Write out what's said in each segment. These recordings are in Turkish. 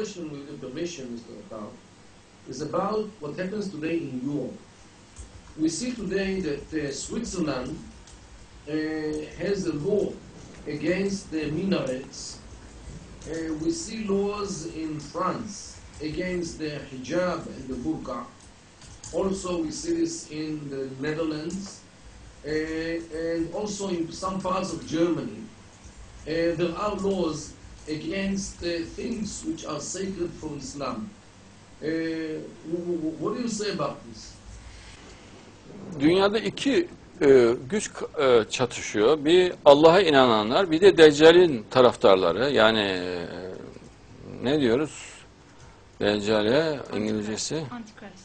question, with your permission, Mr. Akar, is about what happens today in Europe. We see today that uh, Switzerland uh, has a law against the minarets. Uh, we see laws in France against the hijab and the burqa. Also, we see this in the Netherlands uh, and also in some parts of Germany. Uh, there are laws against uh, things which are sacred for Islam. Uh, wh- wh- what do you say about this? Dünyada iki e, güç e, çatışıyor. Bir Allah'a inananlar, bir de Deccal'in taraftarları. Yani e, ne diyoruz? Deccal'e İngilizcesi? Antikrist.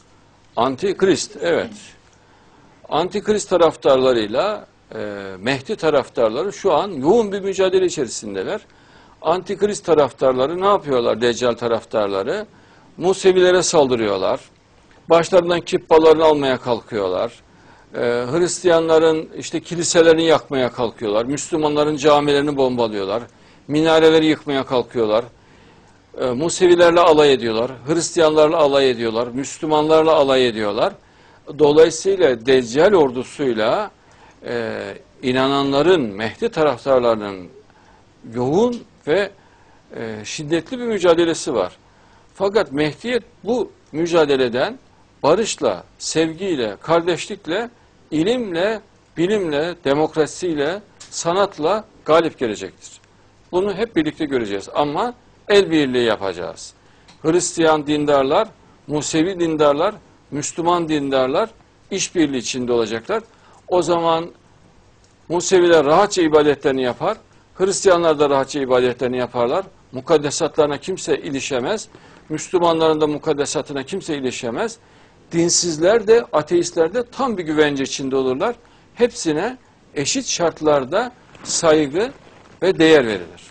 Antikrist, evet. Antikrist taraftarlarıyla e, Mehdi taraftarları şu an yoğun bir mücadele içerisindeler. Antikrist taraftarları ne yapıyorlar Deccal taraftarları? Musevilere saldırıyorlar. Başlarından kippalarını almaya kalkıyorlar. E, Hristiyanların işte kiliselerini yakmaya kalkıyorlar. Müslümanların camilerini bombalıyorlar. Minareleri yıkmaya kalkıyorlar. E, Musevilerle alay ediyorlar, Hristiyanlarla alay ediyorlar, Müslümanlarla alay ediyorlar. Dolayısıyla Deccal ordusuyla e, inananların, Mehdi taraftarlarının yoğun ve e, şiddetli bir mücadelesi var. Fakat Mehdi bu mücadeleden barışla, sevgiyle, kardeşlikle, ilimle, bilimle, demokrasiyle, sanatla galip gelecektir. Bunu hep birlikte göreceğiz ama el birliği yapacağız. Hristiyan dindarlar, Musevi dindarlar, Müslüman dindarlar işbirliği içinde olacaklar. O zaman Museviler rahatça ibadetlerini yapar, Hristiyanlar da rahatça ibadetlerini yaparlar. Mukaddesatlarına kimse ilişemez. Müslümanların da mukaddesatına kimse ilişemez. Dinsizler de, ateistler de tam bir güvence içinde olurlar. Hepsine eşit şartlarda saygı ve değer verilir.